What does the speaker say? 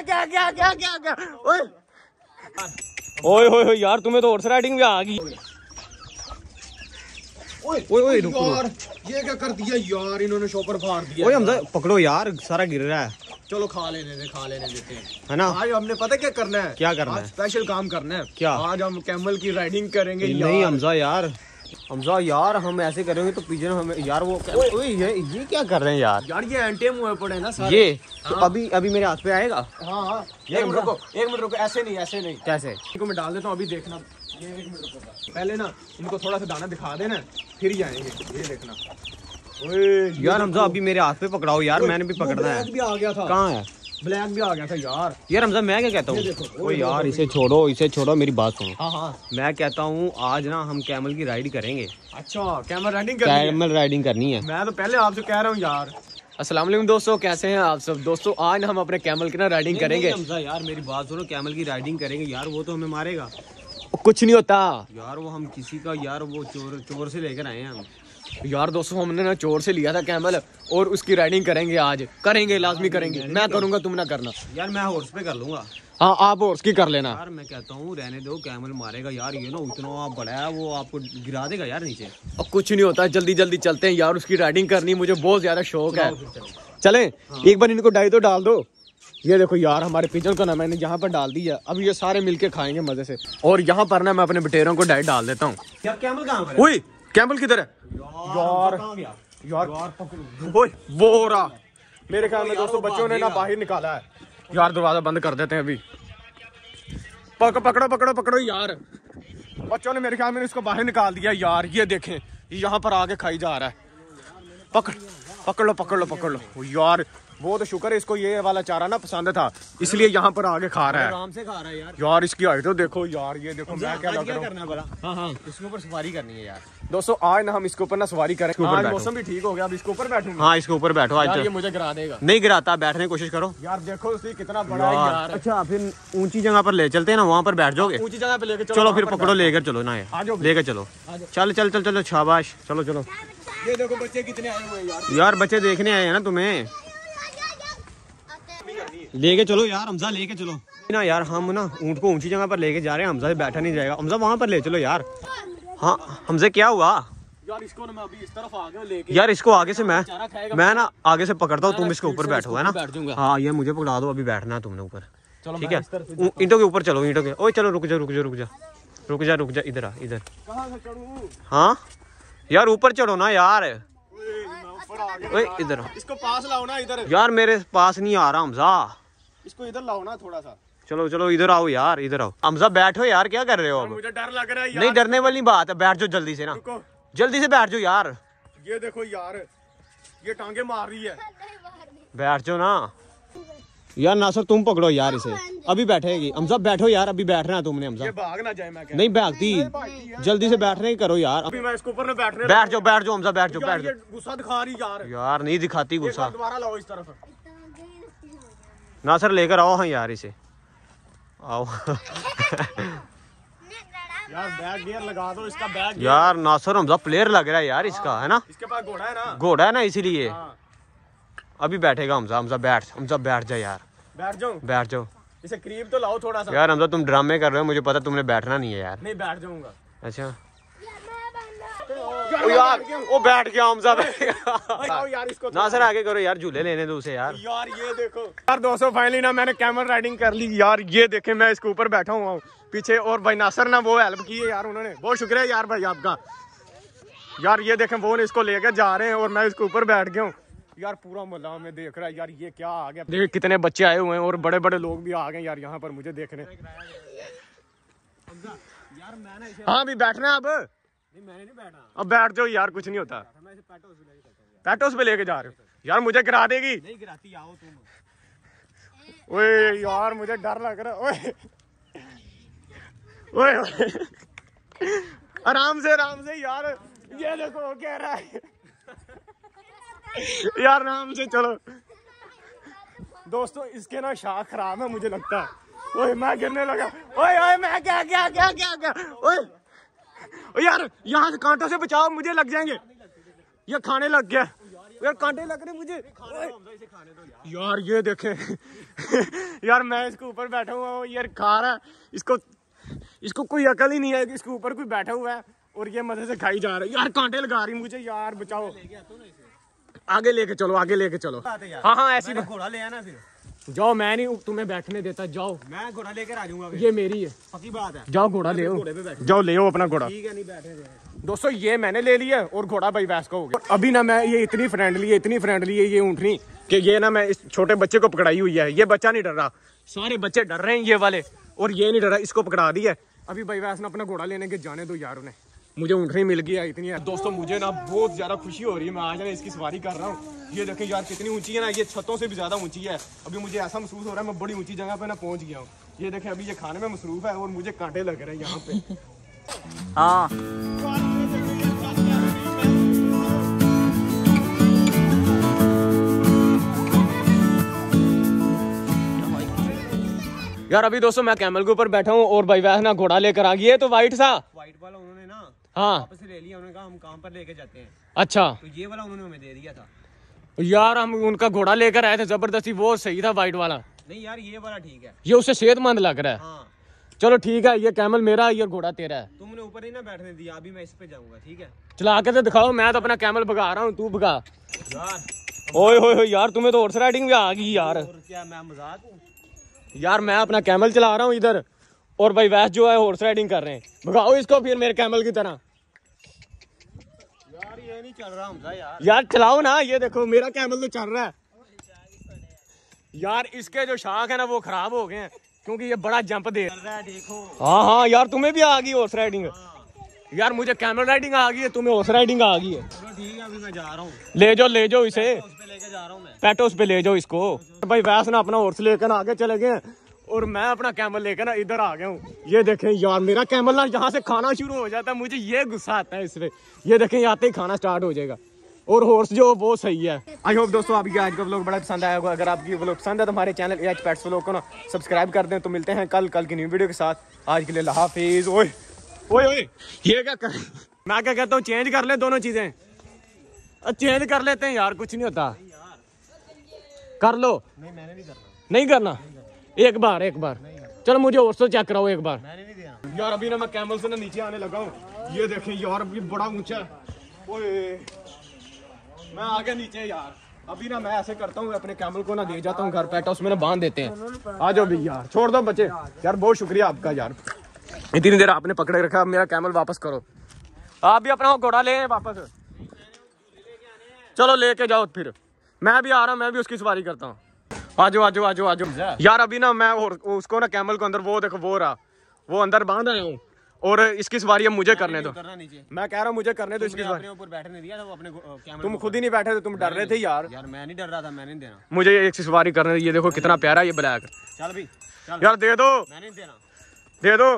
क्या क्या क्या क्या क्या? क्या ओए ओए ओए यार तुम्हें तो हॉर्स राइडिंग भी आ गई। ओए ओए ओए रुको यार ये क्या कर दिया? यार इन्होंने शॉपर फाड़ दिया। ओए हमजा पकड़ो यार सारा गिर रहा है। चलो खा लेने दे खा लेने देते हैं। है ना? आज हमने पता क्या करना है? क्या करना है? स्पेशल काम करना है। क्या? आज हम कैमल की राइडिंग करेंगे नहीं यार। हमजा यार। हमजा यार हम ऐसे करेंगे तो पिजन हमें यार वो ओए। ये ये क्या कर रहे हैं यार? यार ये एंटे मुँह पड़े ना सारे। ये हाँ। तो अभी अभी मेरे हाथ पे आएगा? हाँ हाँ। एक मिनट रुको एक मिनट रुको ऐसे नहीं ऐसे नहीं। कैसे? इनको मैं डाल देता हूँ अभी देखना। ये एक मिनट रुको। पहले ना इनको थोड़ा सा दाना दिखा देना फिर ही आएँगे। ये देखना। ओए यार हमजा अभी मेरे हाथ पे पकड़ाओ यार मैंने भी पकड़ना है। ब्लैक आ गया था। कहाँ है? ब्लैक भी आ गया था यार। यार हमजा मैं क्या कहता हूँ? ओ यार इसे छोड़ो इसे छोड़ो मेरी बात सुनो। हाँ हाँ। मैं कहता हूँ आज ना हम कैमल की राइड करेंगे। अच्छा कैमरा राइडिंग कैमल राइडिंग करनी है। मैं तो पहले आपसे कह रहा हूँ यार। अस्सलाम वालेकुम दोस्तों कैसे हैं आप सब? दोस्तों आज हम अपने कैमल की ना राइडिंग करेंगे। हमजा यार मेरी बात सुनो कैमल की राइडिंग करेंगे। यार वो तो हमें मारेगा। कुछ नहीं होता। यार वो हम किसी का यार वो चोर चोर से लेकर आए हैं हम। यार दोस्तों हमने ना चोर से लिया था कैमल और उसकी राइडिंग करेंगे आज। करेंगे लाजमी करेंगे। मैं करूँगा तुम ना करना। यार मैं हॉर्स पे कर लूँगा। हाँ आप और उसकी कर लेना। यार मैं कहता हूँ रहने दो कैमल मारेगा। यार ये ना उतना आप बड़ा है वो आपको गिरा देगा यार नीचे। अब कुछ नहीं होता जल्दी जल्दी चलते हैं। यार उसकी राइडिंग करनी मुझे बहुत ज़्यादा शौक है। चले एक बार इनको डाई तो डाल दो। ये देखो यार हमारे पिजन को ना मैंने यहाँ पर डाल दिया अब ये सारे मिलके खाएँगे मज़े से। और यहाँ पर ना मैं अपने बटेरों को डाइट डाल देता हूँ। कैमल कहाँ कैमल किधर है? यार यार। ओए वो हो रहा। मेरे ख्याल में दोस्तों बच्चों ने ना बाहर निकाला है। यार दरवाज़ा बंद कर देते हैं अभी। पक, पकड़ो पकड़ो पकड़ो यार। बच्चों ने मेरे ख्याल में इसको बाहर निकाल दिया। यार ये देखें यहाँ पर आके खाई जा रहा है। पकड़ पकड़ लो पकड़ लो पकड़। लो यार वो तो शुक्र है इसको ये वाला चारा ना पसंद था इसलिए यहाँ पर आगे खा रहा है। आराम से खा रहा है यार। यार इसकी हाइट तो देखो यार ये देखो मैं क्या लग रहा करना है हाँ हाँ। इसके ऊपर सवारी करनी है यार। दोस्तों आज ना हम इसके ऊपर ना सवारी करें। आज मौसम भी ठीक हो गया अब इसके ऊपर बैठूँगा। हाँ इसके ऊपर बैठो आज यार ये तो मुझे गिरा देगा। नहीं गिराता बैठने की कोशिश करो। यार देखो उसकी कितना बड़ा है यार। अच्छा फिर ऊँची जगह पर ले चलते हैं ना वहाँ पर बैठ जाओगे? ऊँची जगह पर लेकर चलो चलो फिर पकड़ो लेकर चलो ना आ जाओ ये लेकर चलो। चल चल चल चलो शाबाश। चलो चलो। ये देखो बच्चे कितने आए हुए यार। यार बच्चे देखने आए हैं ना तुम्हें? लेके चलो यार हमजा लेके चलो। ना यार हम ना ऊँट को ऊँची जगह पर लेके जा रहे हैं हमजा बैठा नहीं जाएगा। हमजा वहाँ पर ले चलो यार। हाँ हमसे क्या हुआ? यार इसको ना मैं अभी इस तरफ़ आ गया लेके यार इसको आगे से मैं मैं ना आगे से पकड़ता हूँ तुम इसके ऊपर बैठो है ना? हाँ ये मुझे पकड़ा दो अभी बैठना है तुमने ऊपर। ठीक है। ईंटों के ऊपर चलो ईंटों के ओए चलो रुक जा रुक जा रुक जा। रुक जा रुक जा इधर आ इधर। कहाँ से चढ़ूं? हाँ? यार ऊपर चढ़ो ना यार। ओए, इधर। इसको पास लाओ ना इधर। यार मेरे पास नहीं आ रहा हमजा। इसको इधर लाओ ना थोड़ा सा। चलो चलो इधर आओ यार इधर आओ। हमजा बैठो यार क्या कर रहे हो अब? मुझे डर लग रहा है यार। नहीं डरने वाली बात है बैठ जाओ जल्दी से ना। जल्दी से बैठ जाओ यार। ये देखो यार ये टांगे मार रही है। बैठ जाओ ना। यार नासर तुम पकड़ो यार इसे। अभी बैठेगी। हम सब बैठो यार अभी बैठना है तुमने हम सब। भाग ना जाए मैं नहीं भागती। जल्दी से बैठने की करो यार। अभी मैं इसके ऊपर बैठने बैठ जाओ बैठ जाओ हमजा बैठ जाओ बैठ जाओ। गुस्सा दिखा रही यार। यार नहीं दिखाती गुस्सा। दोबारा लाओ इस तरफ़। नासर लेकर आओ हाँ यार इसे। आओ। यार बैग गियर लगा दो इसका बैग यार। नासर हमजा प्लेयर लग रहा है यार इसका है ना? इसके पास घोड़ा है ना? घोड़ा है ना इसीलिए। हाँ। अभी बैठेगा हमजा हमजा बैठ हमजा बैठ जा यार। बैठ जाऊँ? बैठ जाओ। इसे करीब तो लाओ थोड़ा सा। यार हमजा तुम ड्रामे कर रहे हो मुझे पता तुमने बैठना नहीं है यार। नहीं बैठ जाऊँगा। अच्छा। ओ यार वो बैठ गया हमजा बैठ गया यार ना सर आगे करो यार झूले लेने दो उसे यार। यार ये देखो। यार दोस्तों फाइनली ना मैंने कैमल राइडिंग कर ली। यार ये देखे मैं इसके ऊपर बैठा हुआ हूँ। पीछे और भाई नासर ना वो हेल्प की है यार उन्होंने। बहुत शुक्रिया यार भाई आपका। यार ये देखें वो इसको लेकर जा रहे हैं और मैं इसके ऊपर बैठ गया हूँ। यार पूरा मोहल्ला में देख रहा है यार ये क्या आ गया। देख कितने बच्चे आए हुए हैं और बड़े बड़े लोग भी आ गए यार यहाँ पर मुझे देखने। हाँ भी बैठना अब। मैंने नहीं बैठा। अब बैठ जाओ यार कुछ नहीं होता। पेटोस पे लेके जा रहे हो। यार मुझे गिरा देगी। नहीं गिराती आओ तुम। ओए यार मुझे डर लग रहा है। ओए। ओए आराम से आराम से यार। ये देखो कह रहा है। यार आराम से चलो। दोस्तों, इसके ना शाह खराब है, मुझे लगता है। ओए, मैं गिरने लगा। ओए ओए, मैं क्या क्या क्या क्या क्या? ओए ओए यार, यहाँ से कांटों से बचाओ, मुझे लग जाएँगे। ये खाने लग गया। यार, कांटे लग रहे मुझे। यार, ये देखे। यार, मैं इसके ऊपर बैठा हुआ हूँ यार खा रहा है। इसको इसको कोई अकल ही नहीं है कि इसके ऊपर कोई बैठा हुआ है और ये मज़े से खाई जा रहा है। यार, कांटे लगा रही मुझे। यार, बचाओ। आगे लेके चलो आगे लेके चलो। हाँ हाँ ऐसी घोड़ा ले आना फिर। जाओ मैं नहीं तुम्हें बैठने देता जाओ। मैं घोड़ा लेकर आ जाऊँगा ये मेरी है। पक्की बात है। जाओ घोड़ा ले बैठो। जाओ ले अपना घोड़ा। ठीक है नहीं बैठे दोस्तों ये मैंने ले लिया और घोड़ा भाई वैस का हो गया। अभी ना मैं ये इतनी फ्रेंडली है इतनी फ्रेंडली है ये ऊँटनी कि ये ना मैं इस छोटे बच्चे को पकड़ाई हुई है। ये बच्चा नहीं डर रहा। सारे बच्चे डर रहे हैं ये वाले और ये नहीं डर रहा इसको पकड़ा दिया। अभी भाई वैस ने अपना घोड़ा लेने के जाने दो यार उन्हें। मुझे ऊँटनी मिल गया इतनी है दोस्तों मुझे ना बहुत ज़्यादा खुशी हो रही है। मैं आज ना इसकी सवारी कर रहा हूँ। ये देखें यार कितनी ऊँची है ना ये छतों से भी ज़्यादा ऊँची है। अभी मुझे ऐसा महसूस हो रहा है मैं बड़ी ऊँची जगह पे ना पहुँच गया हूँ। ये देखें अभी ये खाने में मसरूफ है और मुझे कांटे लग रहे हैं यहाँ पे। हाँ। यार अभी दोस्तों मैं कैमल के ऊपर बैठा हूँ और भाई वैस ना घोड़ा लेकर आ गया है तो वाइट सा। व्हाइट वाला उन्होंने ना हाँ। वापस ले लिया उन्होंने कहा हम काम पर लेके जाते हैं। अच्छा। तो ये वाला उन्होंने हमें दे दिया था। यार हम उनका घोड़ा लेकर आए थे ज़बरदस्ती वो सही था वाइट वाला। नहीं यार ये वाला ठीक है। ये उससे सेहतमंद लग रहा है। हाँ। चलो ठीक है ये कैमल मेरा ये घोड़ा तेरा है। तुमने ऊपर ही ना बैठने दिया अभी मैं इस पे जाऊँगा ठीक है? चला के तो दिखाओ मैं तो अपना कैमल भगा रहा हूँ तू भगा। यार ओए होए यार तुम्हें तो हॉर्स राइडिंग भी आ गई यार। क्या मैं मज़ाक हूँ? यार मैं अपना कैमल चला रहा हूँ इधर और भाई वैस जो है हॉर्स राइडिंग कर रहे हैं। भगाओ इसको फिर मेरे कैमल की तरह। ये नहीं चल रहा हमजा यार। यार चलाओ ना ये देखो मेरा कैमल तो चल रहा है। यार इसके जो शाख है ना वो खराब हो गए हैं क्योंकि ये बड़ा जंप दे रहा है। देखो। हाँ हाँ यार तुम्हें भी आ गई हॉर्स राइडिंग यार मुझे कैमल राइडिंग आ गई है तुम्हें हॉर्स राइडिंग आ गई है। ठीक है अभी मैं जा रहा हूँ। ले जाओ ले जाओ इसे। उस पे लेके जा रहा हूँ मैं। पेटोस पे ले जाओ इसको। भाई वैस ना अपना हॉर्स लेकर आगे चले गए। हैं और मैं अपना कैमल लेकर ना इधर आ गया हूँ। ये देखें यार मेरा कैमल ना यहाँ से खाना शुरू हो जाता है मुझे ये गुस्सा आता है इसमें। ये देखें आते ही खाना स्टार्ट हो जाएगा। और हॉर्स जो वो सही है। आई होप दोस्तों आपकी आज का व्लॉग बड़ा पसंद आया होगा। अगर आपकी व्लॉग पसंद है तो हमारे चैनल एच पैट्स व्लॉग को ना सब्सक्राइब कर दें। तो मिलते हैं कल कल की न्यू वीडियो के साथ। आज के लिए हाफिज। ओए ओए ओए ये क्या कर मैं क्या कहता हूँ चेंज कर ले दोनों चीज़ें। चेंज कर लेते हैं यार कुछ नहीं होता। कर लो। नहीं मैंने नहीं करना। नहीं करना? एक बार एक बार। चलो मुझे और से चेक कराओ एक बार। यार, अभी ना मैं कैमल से ना नीचे आने लगा हूँ। ये देखें, यार, अभी बड़ा ऊँचा मैं आ गया नीचे, यार। अभी ना मैं ऐसे करता हूँ, अपने कैमल को ना दे जाता हूँ घर पेटा उसमें ना बाँध देते हैं। आ जाओ भी यार छोड़ दो बच्चे। यार, बहुत शुक्रिया आपका, यार। इतनी देर आपने पकड़े रखा मेरा कैमल वापस करो। आप भी अपना घोड़ा ले वापस। चलो लेके जाओ फिर। मैं भी आ रहा हूँ, मैं भी उसकी सवारी करता हूँ। आजो आजो आजो आजो। यार अभी ना मैं और उसको ना कैमल को अंदर वो देखो वो रहा। वो अंदर बाँध आया हूँ। और इसकी सवारी अब मुझे करने दो। मैं कह रहा हूँ मुझे करने दो इसकी सवारी। ऊपर बैठने दिया था वो अपने कैमरे तुम खुद ही नहीं बैठे थे तुम डर रहे थे यार। यार मैं नहीं डर रहा था मैंने नहीं देना। मुझे एक सवारी करने दो ये देखो कितना प्यारा ये ब्लैक चल भी यार दे दो। मैंने नहीं देना। दे दो।